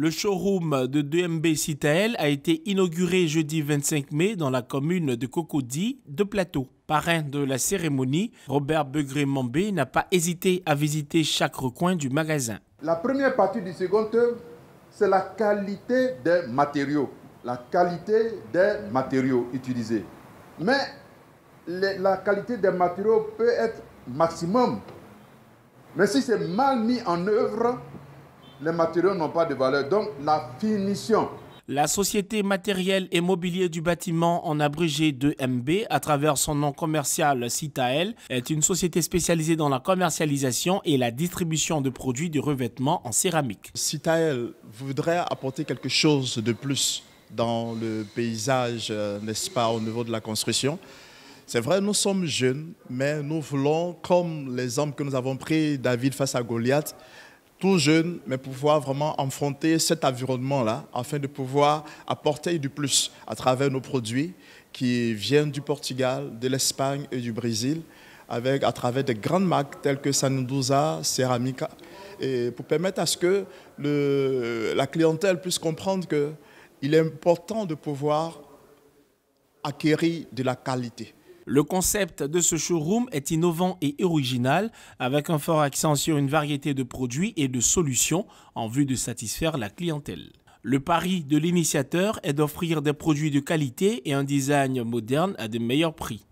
Le showroom de 2MB Citael a été inauguré jeudi 25 mai dans la commune de Cocody de Plateau. Parrain de la cérémonie, Robert Begré-Mambé n'a pas hésité à visiter chaque recoin du magasin. La première partie du second œuvre, c'est la qualité des matériaux. La qualité des matériaux utilisés. Mais la qualité des matériaux peut être maximum. Mais si c'est mal mis en œuvre, les matériaux n'ont pas de valeur. Donc la finition. La société matérielle et mobilier du bâtiment, en abrégé de MB, à travers son nom commercial Citael, est une société spécialisée dans la commercialisation et la distribution de produits de revêtement en céramique. Citael voudrait apporter quelque chose de plus dans le paysage, euh, n'est-ce pas, au niveau de la construction. C'est vrai, nous sommes jeunes, mais nous voulons, comme les hommes que nous avons pris, David face à Goliath, tout jeune, mais pouvoir vraiment affronter cet environnement-là afin de pouvoir apporter du plus à travers nos produits qui viennent du Portugal, de l'Espagne et du Brésil, à travers des grandes marques telles que Sanduza, Ceramica, pour permettre à ce que la clientèle puisse comprendre qu'il est important de pouvoir acquérir de la qualité. Le concept de ce showroom est innovant et original, avec un fort accent sur une variété de produits et de solutions en vue de satisfaire la clientèle. Le pari de l'initiateur est d'offrir des produits de qualité et un design moderne à de meilleurs prix.